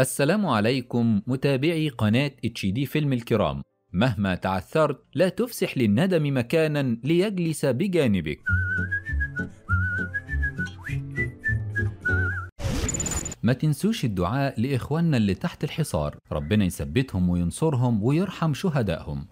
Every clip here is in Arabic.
السلام عليكم متابعي قناة HD Film الكرام. مهما تعثرت لا تفسح للندم مكانا ليجلس بجانبك. ما تنسوش الدعاء لإخواننا اللي تحت الحصار. ربنا يثبتهم وينصرهم ويرحم شهدائهم.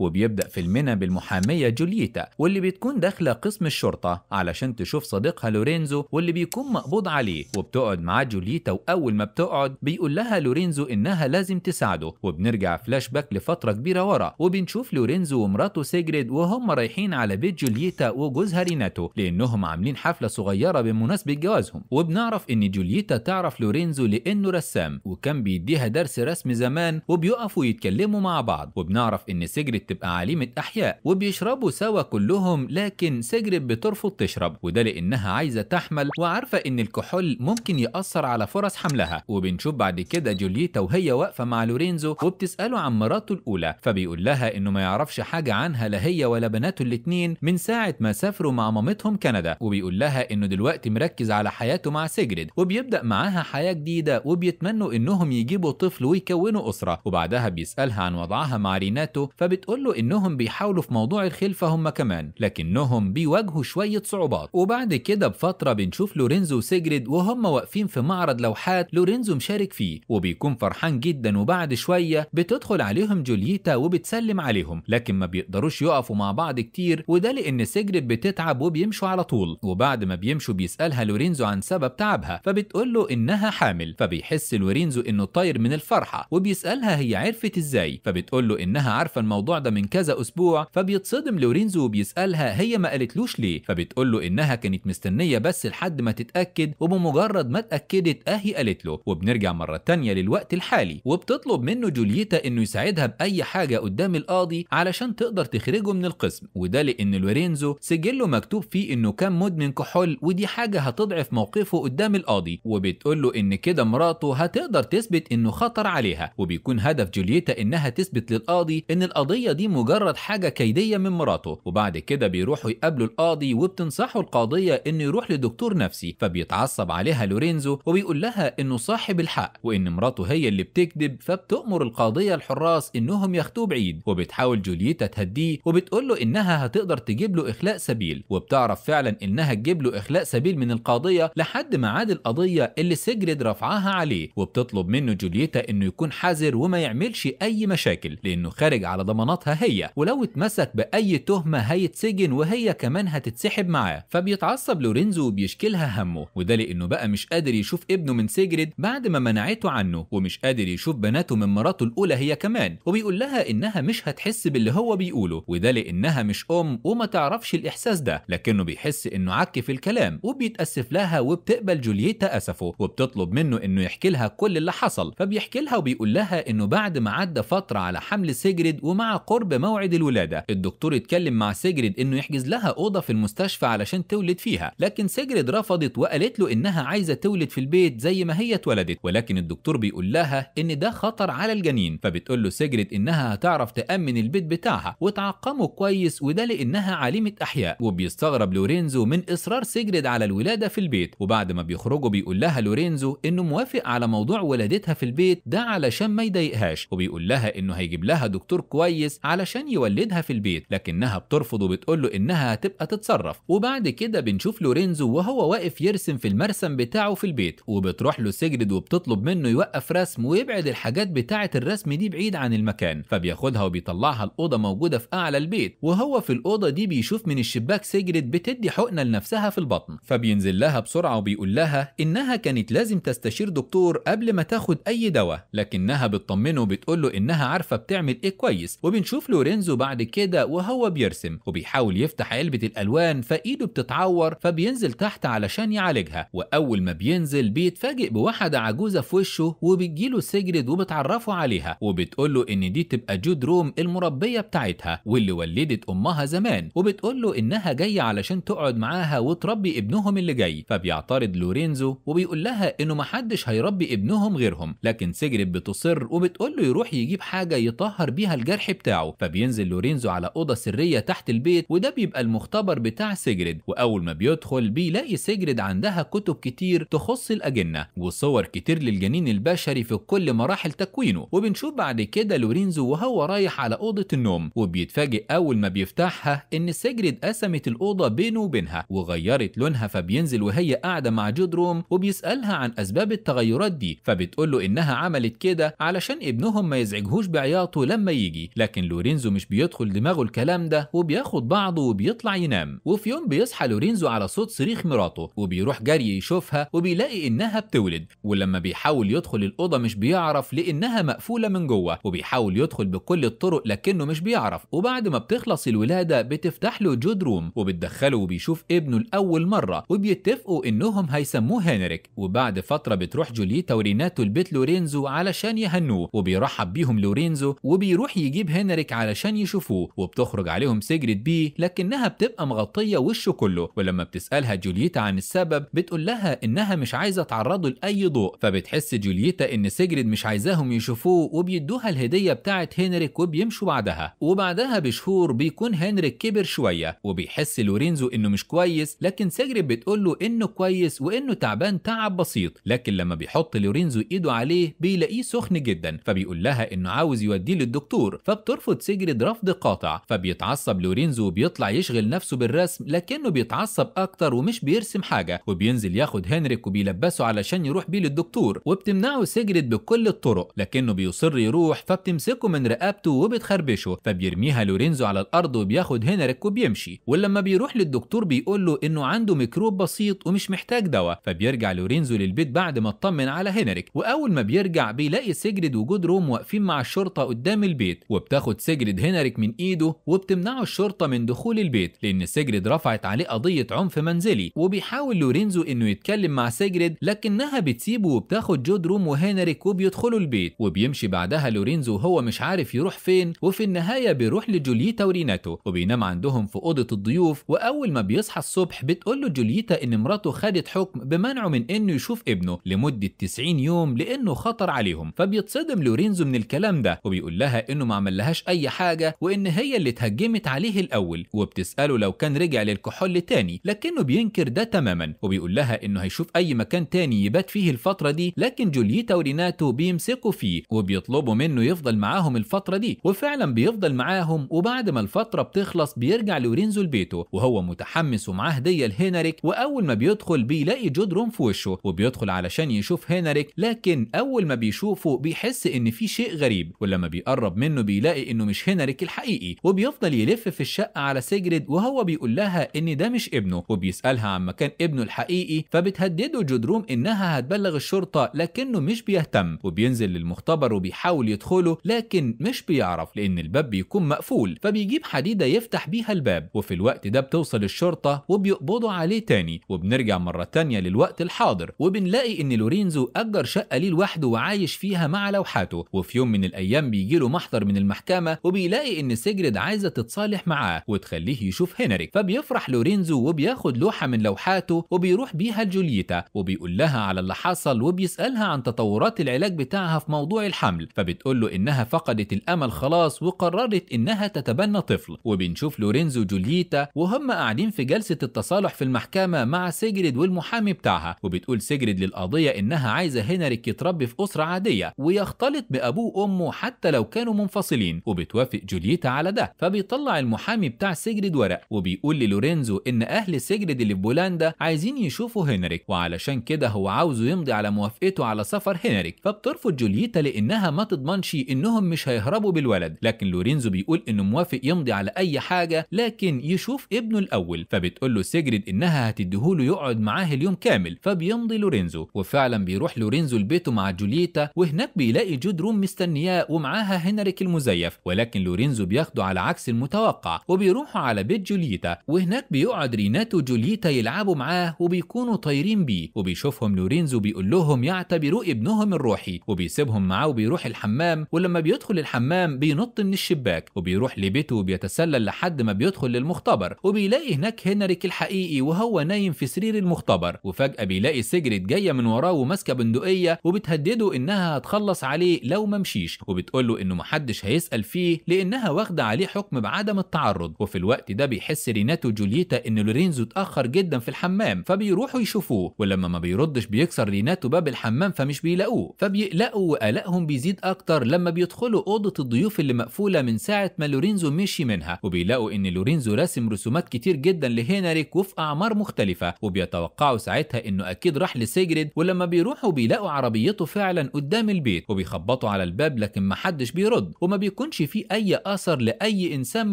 وبيبدأ فيلمنا بالمحامية جولييتا واللي بتكون داخلة قسم الشرطة علشان تشوف صديقها لورينزو واللي بيكون مقبوض عليه. وبتقعد معاه جولييتا وأول ما بتقعد بيقول لها لورينزو إنها لازم تساعده. وبنرجع فلاش باك لفترة كبيرة ورا وبنشوف لورينزو ومراته سيجريد وهم رايحين على بيت جولييتا وجوزها ريناتو لأنهم عاملين حفلة صغيرة بمناسبة جوازهم. وبنعرف إن جولييتا تعرف لورينزو لأنه رسام وكان بيديها درس رسم زمان وبيقفوا يتكلموا مع بعض. وبنعرف إن سيجريد تبقى عالمة أحياء وبيشربوا سوا كلهم لكن سيجريد بترفض تشرب. وده لأنها عايزة تحمل وعارفة إن الكحول ممكن يأثر على فرص حملها. وبنشوف بعد كده جولييتا وهي واقفة مع لورينزو وبتسأله عن مراته الأولى. فبيقول لها إنه ما يعرفش حاجة عنها لا هي ولا بناته الاتنين من ساعة ما سافروا مع مامتهم كندا. وبيقول لها إنه دلوقتي مركز على حياته مع سيجريد وبيبدأ معاها حياة جديدة وبيتمنوا إنهم يجيبوا طفل ويكونوا أسرة. وبعدها بيسألها عن وضعها مع ريناتو فبتقول له إنهم بيحاولوا في موضوع الخلفة هم كمان لكنهم بيواجهوا شوية صعوبات. وبعد كده بفترة بنشوف لورينزو وسيجريد وهم واقفين في معرض لوحات لورينزو مشارك فيه وبيكون فرحان جدا وبعد شوية بتدخل عليهم جولييتا وبتسلم عليهم لكن ما بيقدروش يقفوا مع بعض كتير وده لأن سيجريد بتتعب وبيمشوا على طول. وبعد ما بيمشوا بيسألها لورينزو عن سبب تعبها فبتقول له إنها حامل فبيحس لورينزو إنه طاير من الفرحة وبيسألها هي عرفت إزاي؟ فبتقول له إنها عارفة الموضوع ده من كذا أسبوع فبيتصدم لورينزو وبيسألها هي ما قالتلوش ليه؟ فبتقول له إنها كانت مستنية بس لحد ما تتأكد وبمجرد ما اتأكدت أهي قالت له. وبنرجع مرة تانية للوقت الحالي. وبتطلب منه جولييتا إنه يساعدها بأي حاجة قدام القاضي علشان تقدر تخرجه من القسم. وده لأن لورينزو سجله مكتوب فيه إنه كان مدمن كحول ودي حاجة هتضعف موقفه قدام القاضي. وبتقول له إن كده مراته هتقدر تثبت إنه خطر عليها. وبيكون هدف جولييتا إنها تثبت للقاضي إن القضية دي مجرد حاجة كيدية من مراته وبعد كده بيروحوا يقابلوا القاضي وبتنصحه القاضية إنه يروح لدكتور نفسي فبيتعصب عليها لورينزو وبيقول لها إنه صاحب الحق وإن مراته هي اللي بتكذب فبتأمر القاضية الحراس إنهم ياخدوه بعيد وبتحاول جولييتا تهديه وبتقول له إنها هتقدر تجيب له إخلاء سبيل وبتعرف فعلا إنها تجيب له إخلاء سبيل من القاضية لحد ميعاد القضية اللي سيجريد رفعها عليه وبتطلب منه جولييتا إنه يكون حذر وما يعملش أي مشاكل لأنه خارج على ضماناتها هي ولو اتمسك بأي تهمة هيتسجن وهي كمان هتتسحب معاه. فبيتعصب لورينزو وبيشكي لها همه وده لأنه بقى مش قادر يشوف ابنه من سيجريد بعد ما منعته عنه ومش قادر يشوف بناته من مراته الأولى هي كمان. وبيقول لها إنها مش هتحس باللي هو بيقوله وده لأنها مش أم وما تعرفش الإحساس ده لكنه بيحس إنه عك في الكلام وبيتأسف لها وبتقبل جولييتا أسفه وبتطلب منه إنه يحكي لها كل اللي حصل. فبيحكي لها وبيقول لها إنه بعد ما عدى فترة على حمل سيجريد ومع قرب موعد الولادة. الدكتور اتكلم مع سيجريد إنه يحجز لها أوضة في المستشفى علشان تولد فيها لكن سيجريد رفضت وقالت له إنها عايزة تولد في البيت زي ما هي اتولدت ولكن الدكتور بيقول لها إن ده خطر على الجنين فبتقول له سيجريد إنها هتعرف تأمن البيت بتاعها وتعقمه كويس وده لأنها عالمة أحياء. وبيستغرب لورينزو من إصرار سيجريد على الولادة في البيت وبعد ما بيخرجوا بيقول لها لورينزو إنه موافق على موضوع ولادتها في البيت ده علشان ما يضايقهاش وبيقول لها إنه هيجيب لها دكتور كويس علشان يولدها في البيت لكنها بترفض وبتقول له إنها هتبقى تتصرف. وبعد كده بنشوف لورينزو وهو واقف يرسم في المرسم بتاعه في البيت وبتروح له سيجريد وبتطلب منه يوقف رسم ويبعد الحاجات بتاعة الرسم دي بعيد عن المكان. فبياخدها وبيطلعها لأوضة موجودة في أعلى البيت وهو في الأوضة دي بيشوف من الشباك سيجريد بتدي حقنة لنفسها في البطن. فبينزل لها بسرعة وبيقول لها إنها كانت لازم تستشير دكتور قبل ما تاخد أي دواء لكنها بتطمنه وبتقول له إنها عارفة بتعمل إيه كويس. وبنشوف لورينزو بعد كده وهو بيرسم وبيحاول يفتح علبة الألوان فإيده بتتعور فبينزل تحت علشان يعالجها وأول ما بينزل بيتفاجئ بواحدة عجوزة في وشه وبتجيله سيجريد وبتعرفه عليها وبتقول له إن دي تبقى جود روم المربية بتاعتها واللي ولدت أمها زمان وبتقول له إنها جاية علشان تقعد معاها وتربي ابنهم اللي جاي فبيعترض لورينزو وبيقول لها إنه محدش هيربي ابنهم غيرهم لكن سيجريد بتصر وبتقول له يروح يجيب حاجة يطهر بيها الجرح بتاعه. بتاعه فبينزل لورينزو على أوضة سرية تحت البيت وده بيبقى المختبر بتاع سيجريد. وأول ما بيدخل بيلاقي سيجريد عندها كتب كتير تخص الأجنة وصور كتير للجنين البشري في كل مراحل تكوينه. وبنشوف بعد كده لورينزو وهو رايح على أوضة النوم وبيتفاجئ أول ما بيفتحها إن سيجريد قسمت الأوضة بينه وبينها وغيرت لونها فبينزل وهي قاعدة مع جودروم وبيسألها عن أسباب التغيرات دي. فبتقول له إنها عملت كده علشان ابنهم ما يزعجهوش بعياطه لما يجي. لكن لورينزو مش بيدخل دماغه الكلام ده وبياخد بعضه وبيطلع ينام. وفي يوم بيصحى لورينزو على صوت صريخ مراته وبيروح جري يشوفها وبيلاقي إنها بتولد. ولما بيحاول يدخل الأوضة مش بيعرف لأنها مقفولة من جوه وبيحاول يدخل بكل الطرق لكنه مش بيعرف. وبعد ما بتخلص الولادة بتفتح له جود روم وبتدخله وبيشوف ابنه لأول مرة. وبيتفقوا إنهم هيسموه هنريك. وبعد فترة بتروح جوليتا وريناتو لبيت لورينزو علشان يهنوه. وبيرحب بيهم لورينزو وبيروح يجيب هنريك علشان يشوفوه وبتخرج عليهم سيجريد بيه لكنها بتبقى مغطية وشه كله ولما بتسألها جوليتا عن السبب بتقول لها إنها مش عايزة تعرضه لأي ضوء فبتحس جوليتا إن سيجريد مش عايزاهم يشوفوه وبيدوها الهدية بتاعت هنريك وبيمشوا بعدها وبعدها بشهور بيكون هنريك كبر شوية وبيحس لورينزو إنه مش كويس لكن سيجريد بتقول له إنه كويس وإنه تعبان تعب بسيط لكن لما بيحط لورينزو إيده عليه بيلاقيه سخن جدا فبيقول لها إنه عاوز يوديه للدكتور فبترفض سيجريد رفض قاطع فبيتعصب لورينزو وبيطلع يشغل نفسه بالرسم لكنه بيتعصب أكتر ومش بيرسم حاجة وبينزل ياخد هنريك وبيلبسه علشان يروح بيه للدكتور وبتمنعه سيجريد بكل الطرق لكنه بيصر يروح فبتمسكه من رقبته وبتخربشه فبيرميها لورينزو على الأرض وبياخد هنريك وبيمشي ولما بيروح للدكتور بيقول له إنه عنده ميكروب بسيط ومش محتاج دواء فبيرجع لورينزو للبيت بعد ما اطمن على هنريك وأول ما بيرجع بيلاقي سيجريد وجود روم واقفين مع الشرطة قدام البيت وبتاخد سيجريد هنريك من إيده وبتمنعه الشرطة من دخول البيت لأن سيجريد رفعت عليه قضية عنف منزلي وبيحاول لورينزو إنه يتكلم مع سيجريد لكنها بتسيبه وبتاخد جود روم وهنريك وبيدخلوا البيت وبيمشي بعدها لورينزو وهو مش عارف يروح فين وفي النهاية بيروح لجوليتا وريناتو وبينام عندهم في أوضة الضيوف وأول ما بيصحى الصبح بتقول له جوليتا إن مراته خدت حكم بمنعه من إنه يشوف ابنه لمدة 90 يوم لأنه خطر عليهم فبيتصدم لورينزو من الكلام ده وبيقول لها إنه ما أي حاجة وإن هي اللي اتهجمت عليه الأول. وبتسأله لو كان رجع للكحول تاني لكنه بينكر ده تماما. وبيقول لها إنه هيشوف أي مكان تاني يبات فيه الفترة دي لكن جوليتا وريناتو بيمسكوا فيه وبيطلبوا منه يفضل معاهم الفترة دي. وفعلا بيفضل معاهم وبعد ما الفترة بتخلص بيرجع لورينزو لبيته. وهو متحمس ومعاه هدية لهنريك وأول ما بيدخل بيلاقي جود روم في وشه. وبيدخل علشان يشوف هنريك لكن أول ما بيشوفه بيحس إن في شيء غريب. ولما بيقرب منه بيلاقي إنه مش هنريك الحقيقي وبيفضل يلف في الشقة على سيجريد وهو بيقول لها إن ده مش ابنه وبيسألها عن مكان ابنه الحقيقي فبتهدده جودروم إنها هتبلغ الشرطة لكنه مش بيهتم وبينزل للمختبر وبيحاول يدخله لكن مش بيعرف لأن الباب بيكون مقفول فبيجيب حديدة يفتح بيها الباب وفي الوقت ده بتوصل الشرطة وبيقبضوا عليه تاني وبنرجع مرة تانية للوقت الحاضر وبنلاقي إن لورينزو أجر شقة ليه لوحده وعايش فيها مع لوحاته وفي يوم من الأيام بيجيله محضر من المحكمة وبيلاقي إن سيجريد عايزة تتصالح معاه وتخليه يشوف هنريك فبيفرح لورينزو وبياخد لوحة من لوحاته وبيروح بيها لجوليتا وبيقول لها على اللي حصل وبيسألها عن تطورات العلاج بتاعها في موضوع الحمل. فبتقول له إنها فقدت الأمل خلاص وقررت إنها تتبنى طفل. وبنشوف لورينزو وجوليتا وهم قاعدين في جلسة التصالح في المحكمة مع سيجريد والمحامي بتاعها. وبتقول سيجريد للقاضية إنها عايزة هنريك يتربي في أسرة عادية ويختلط بأبوه وأمه حتى لو كانوا منفصلين. وبتوافق جوليتا على ده فبيطلع المحامي بتاع سيجريد ورق وبيقول للورينزو إن أهل سيجريد اللي في بولندا عايزين يشوفوا هنريك وعلشان كده هو عاوزه يمضي على موافقته على سفر هنريك. فبترفض جوليتا لأنها ما تضمنش إنهم مش هيهربوا بالولد لكن لورينزو بيقول إنه موافق يمضي على أي حاجة لكن يشوف ابنه الأول فبتقول له سيجريد إنها هتديهوله يقعد معاه اليوم كامل فبيمضي لورينزو. وفعلا بيروح لورينزو لبيته مع جوليتا وهناك بيلاقي جود روم مستنياه ومعاها هنريك المزيف. ولكن لورينزو بياخده على عكس المتوقع وبيروحوا على بيت جوليتا وهناك بيقعد ريناتو وجوليتا يلعبوا معاه وبيكونوا طايرين بيه وبيشوفهم لورينزو بيقول لهم يعتبروه ابنهم الروحي وبيسيبهم معاه وبيروح الحمام ولما بيدخل الحمام بينط من الشباك وبيروح لبيته وبيتسلل لحد ما بيدخل للمختبر وبيلاقي هناك هنريك الحقيقي وهو نايم في سرير المختبر وفجأة بيلاقي سيجريد جاية من وراه وماسكة بندقية وبتهدده إنها هتخلص عليه لو ما مشيش وبتقول له إنه محدش هيسأل فيه لأنها واخدة عليه حكم بعدم التعرض وفي الوقت ده بيحس ريناتو وجوليتا إن لورينزو اتأخر جدا في الحمام فبيروحوا يشوفوه ولما ما بيردش بيكسر ريناتو باب الحمام فمش بيلاقوه فبيقلقوا وقلقهم بيزيد أكتر لما بيدخلوا أوضة الضيوف اللي مقفولة من ساعة ما لورينزو مشي منها وبيلاقوا إن لورينزو راسم رسومات كتير جدا لهنريك وفي أعمار مختلفة وبيتوقعوا ساعتها إنه أكيد راح لسيجريد ولما بيروحوا بيلاقوا عربيته فعلا قدام البيت وبيخبطوا على الباب لكن محدش بيرد وما بيكونش فيه أي أثر لأي إنسان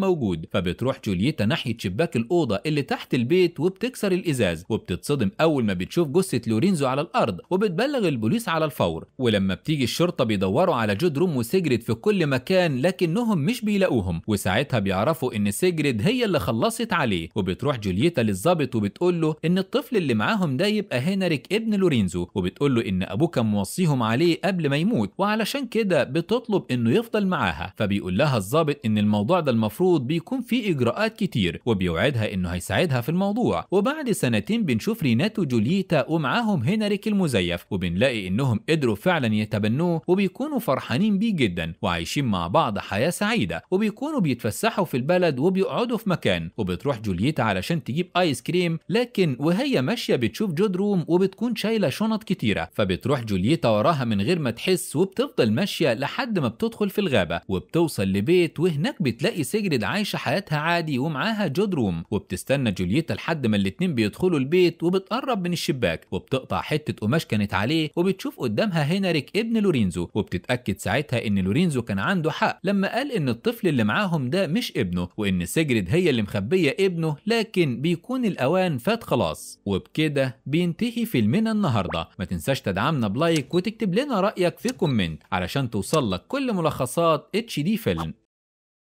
موجود فبتروح جولييتا ناحية شباك الأوضة اللي تحت البيت وبتكسر الإزاز وبتتصدم أول ما بتشوف جثة لورينزو على الأرض وبتبلغ البوليس على الفور. ولما بتيجي الشرطة بيدوروا على جود روم وسيجريد في كل مكان لكنهم مش بيلاقوهم. وساعتها بيعرفوا إن سيجريد هي اللي خلصت عليه. وبتروح جولييتا للظابط وبتقول له إن الطفل اللي معاهم ده يبقى هنريك ابن لورينزو. وبتقول له إن ابوه كان موصيهم عليه قبل ما يموت وعلشان كده بتطلب إنه يفضل معاها. فبيقول لها الظابط إن الموضوع ده المفروض بيكون فيه إجراءات كتير وبيوعدها إنه هيساعدها في الموضوع. وبعد سنتين بنشوف ريناتو وجولييتا ومعاهم هنريك المزيف وبنلاقي إنهم قدروا فعلا يتبنوه وبيكونوا فرحانين بيه جدا وعايشين مع بعض حياة سعيدة. وبيكونوا بيتفسحوا في البلد وبيقعدوا في مكان. وبتروح جولييتا علشان تجيب آيس كريم لكن وهي ماشية بتشوف جود روم وبتكون شايلة شنط كتيرة. فبتروح جولييتا وراها من غير ما تحس وبتفضل ماشية لحد ما بتدخل في الغابة وبتوصل لبيت وهناك بتلاقي سيجريد عايشة حياتها عادي ومعاها جود روم. وبتستنى جولييتا لحد ما الاتنين بيدخلوا البيت وبتقرب من الشباك. وبتقطع حتة قماش كانت عليه وبتشوف قدامها هنريك ابن لورينزو. وبتتأكد ساعتها إن لورينزو كان عنده حق. لما قال إن الطفل اللي معاهم ده مش ابنه وإن سيجريد هي اللي مخبية ابنه لكن بيكون الأوان فات خلاص. وبكده بينتهي فيلمنا النهارده. ما تنساش تدعمنا ب like وتكتب لنا رأيك في comment. علشان توصل لك كل ملخصات HD Film